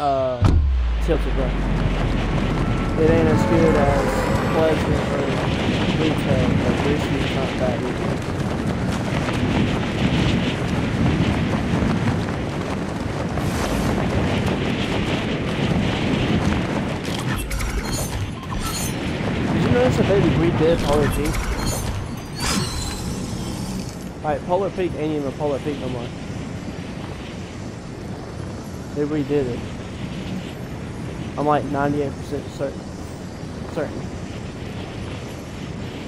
uh, tilted bro. It ain't as good as Pleasant or Retail, but Richie's not bad either. Did you notice that they redid Polar Peak? Alright, Polar Peak ain't even Polar Peak no more. They redid it. I'm like 98% certain. Certain.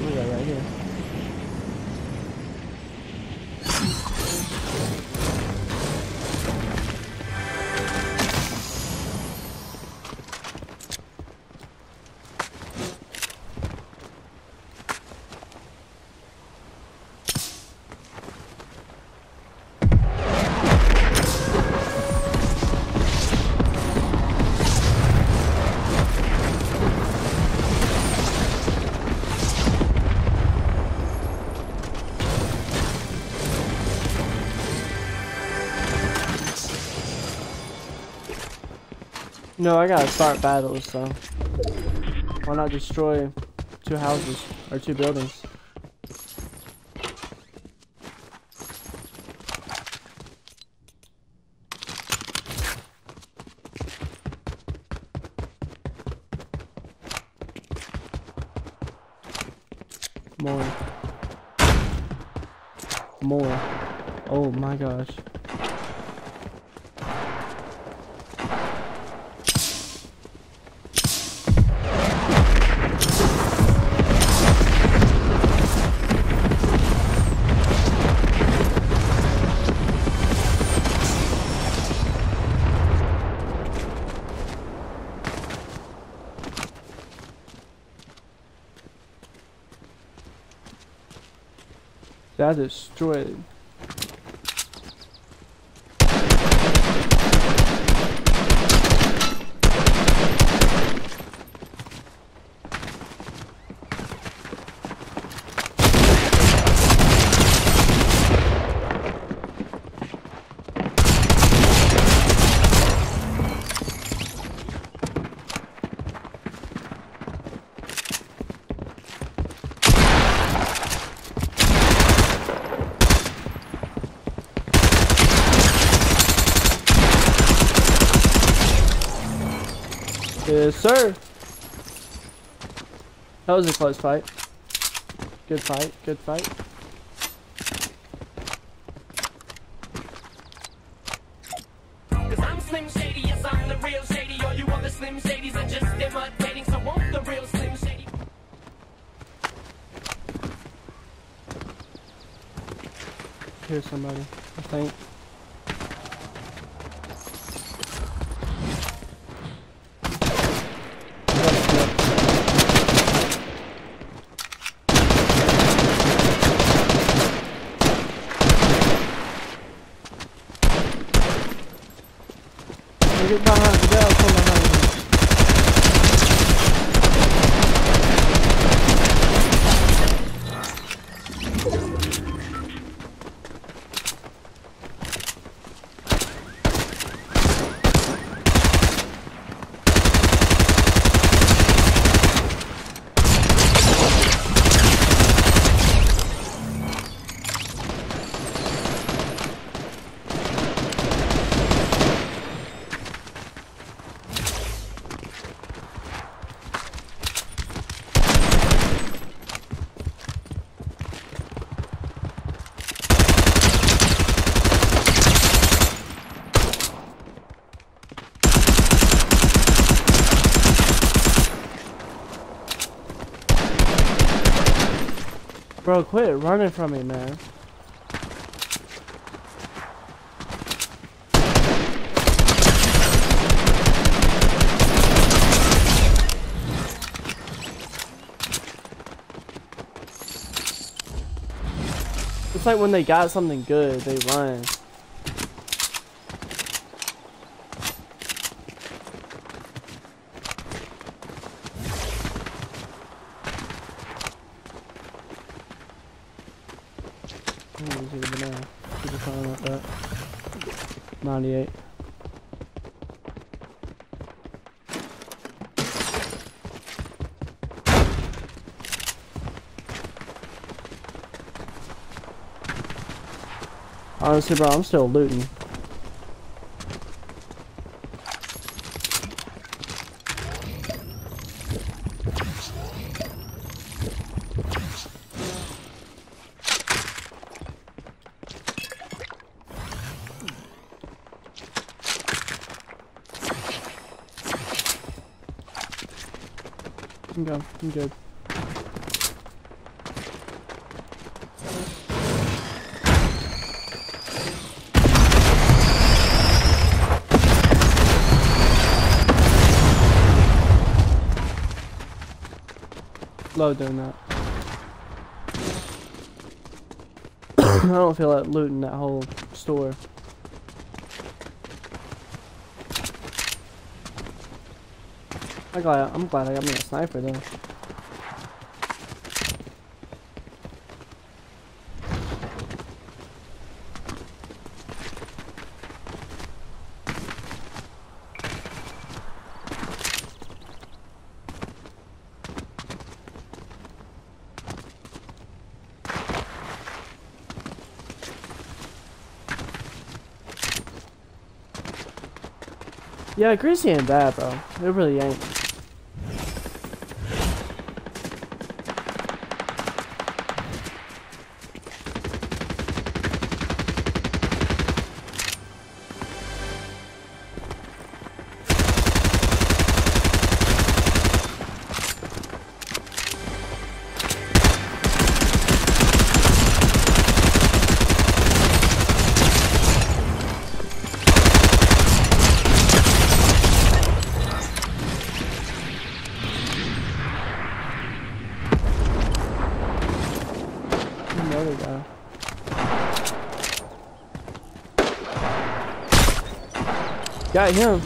Look at that right here. No, I gotta start battles, so why not destroy two houses or two buildings? More. More. Oh my gosh. That destroyed. Yes, sir. That was a close fight. Good fight, good fight. Cause I'm Slim Shady, yes, I'm the real Shady. All you other Slim Shadys are just imitating. So won't the real Slim Shady? Here's somebody, I think. Get behind, get out from behind me. Bro, quit running from me, man. It's like when they got something good, they run. 98. Honestly, bro, I'm still looting. I'm good. I'm good. Love doing that. I don't feel like looting that whole store. I got. I'm glad I got me a sniper though. Yeah, greasy ain't bad, bro. It really ain't. Another guy. Got him.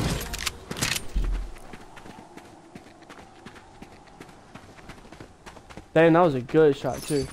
Damn, that was a good shot too.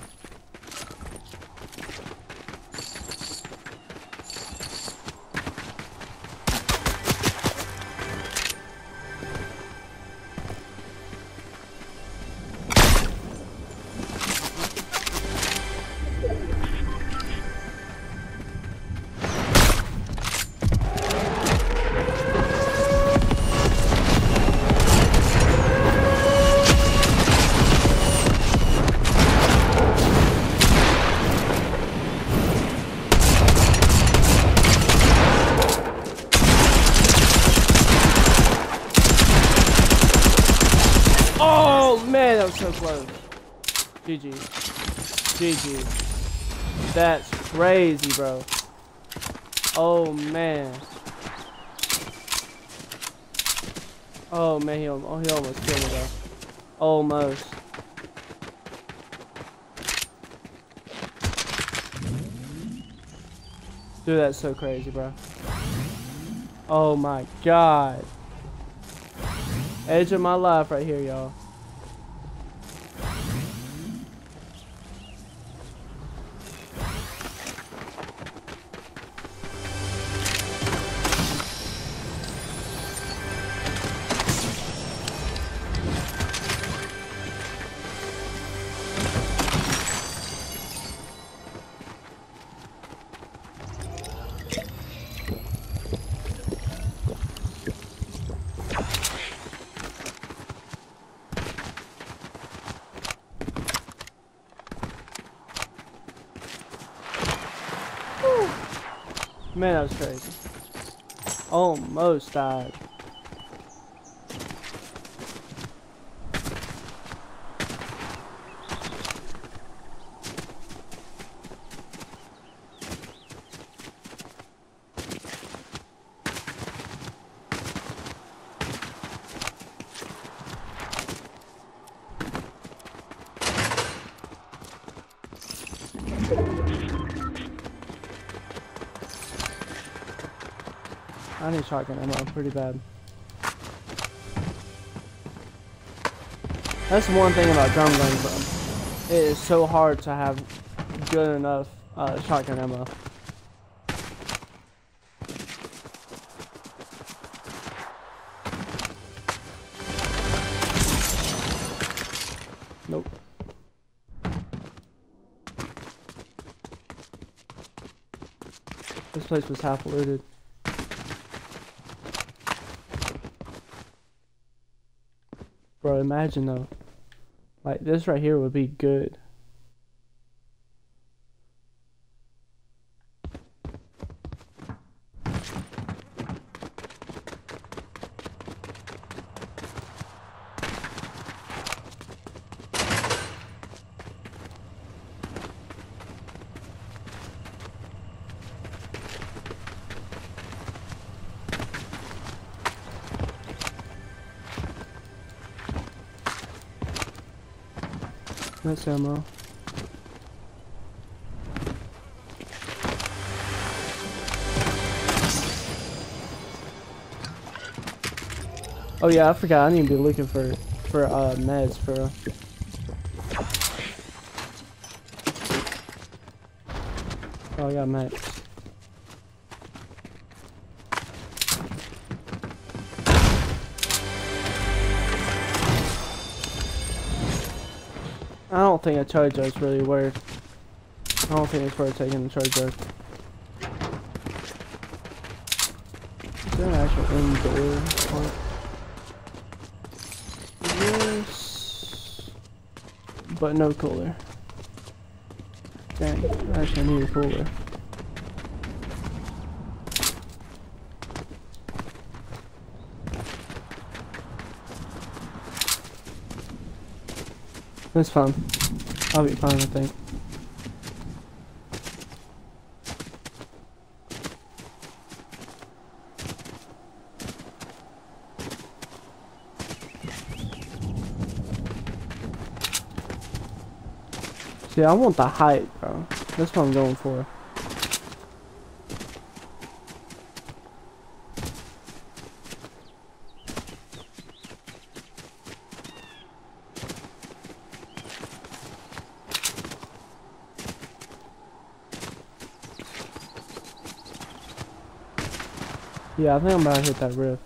GG. GG. That's crazy, bro. Oh man. Oh man, he, oh, he almost killed me though. Almost. Dude, that's so crazy, bro. Oh my god. Edge of my life right here, y'all. Man, that was crazy. Almost died. I need shotgun ammo pretty bad. That's one thing about drum guns, bro. It is so hard to have good enough uh, shotgun ammo. Nope. This place was half looted. Bro, imagine though. Like this right here would be good. Nice ammo. Oh yeah, I forgot. I need to be looking for for uh meds for. Oh, I got meds. I don't think a charge is really worth. I don't think it's worth taking the charge up. Is there an actual indoor part? Yes. But no cooler. Dang, actually need a cooler. That's fine. I'll be fine, I think. See, I want the height, bro. That's what I'm going for. Yeah, I think I'm about to hit that rift.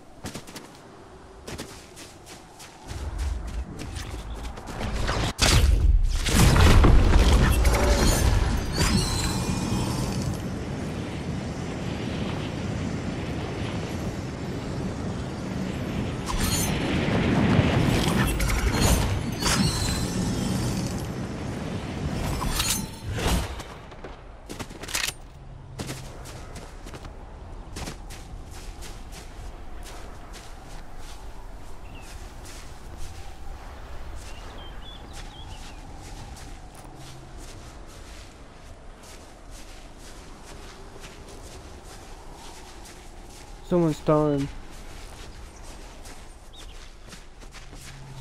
Someone's throwing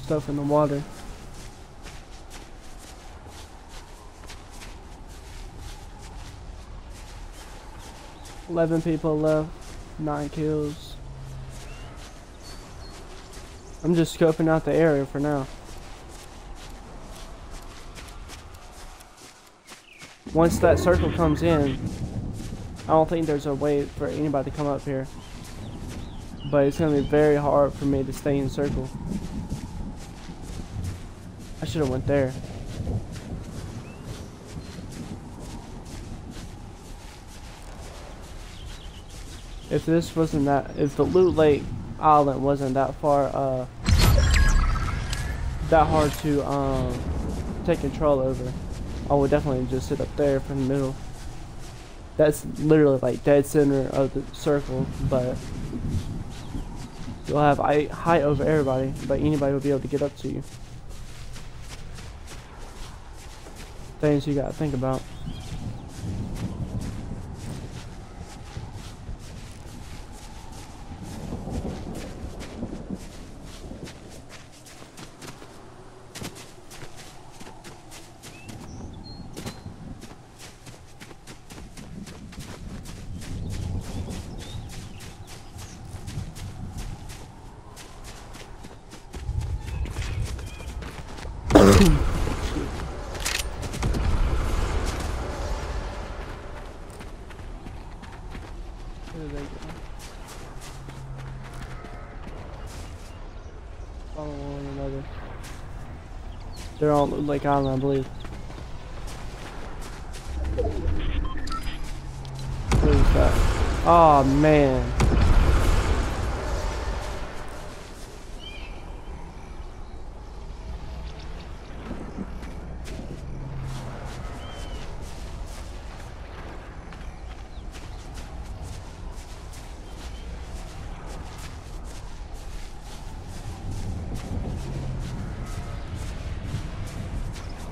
stuff in the water. Eleven people left, nine kills. I'm just scoping out the area for now. Once that circle comes in, I don't think there's a way for anybody to come up here. But it's gonna be very hard for me to stay in circle. I should have went there. If this wasn't that, if the Loot Lake Island wasn't that far, uh, that hard to, um, take control over, I would definitely just sit up there from the middle. That's literally like dead center of the circle, but you'll have height over everybody, but anybody will be able to get up to you. Things you gotta think about. Follow one another. They're all like Island, I believe. What is that? Oh man.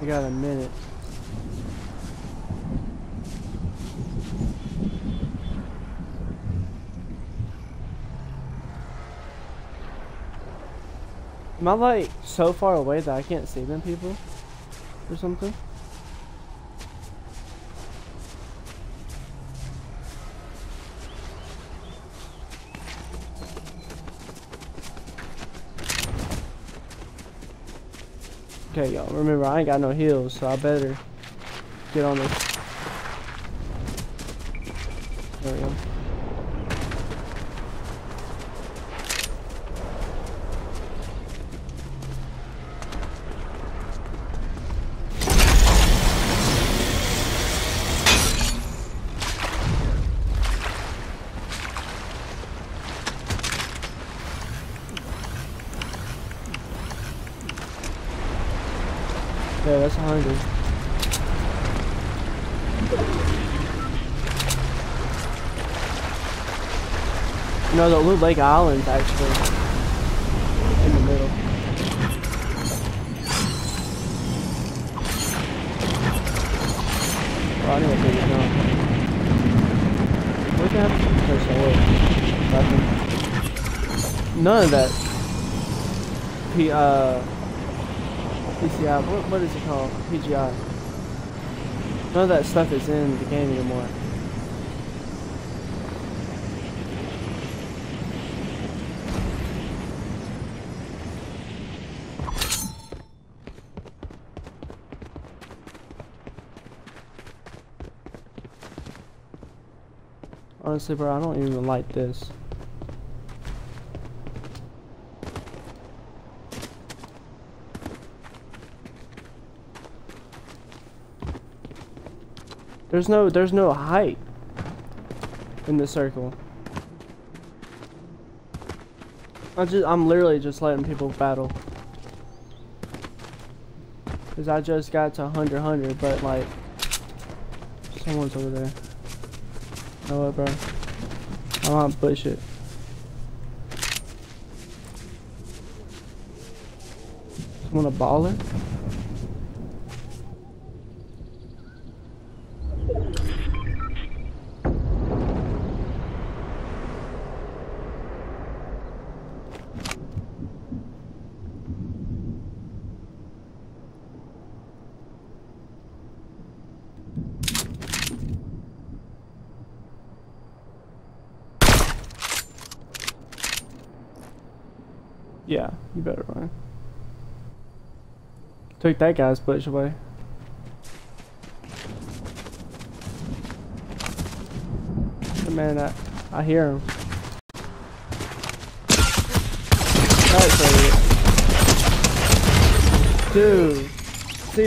We got a minute. Am I like so far away that I can't see them people? Or something? Okay, y'all. Remember, I ain't got no heals, so I better get on this. There we go. Yeah, that's a hundred. No, the Loot Lake Island's actually in the middle. Well, I to figure it out. What happened? Nothing. None of that. P, uh, PCI, what, what is it called? PGI. None of that stuff is in the game anymore. Honestly, bro, I don't even like this. There's no there's no height in the circle. I just I'm literally just letting people battle. Cause I just got to 100 100, but like someone's over there. You know bro? I don't want bullshit. Someone a baller? Yeah, you better run. Took that guy's bush away. Man, I, I hear him. That's. Dude.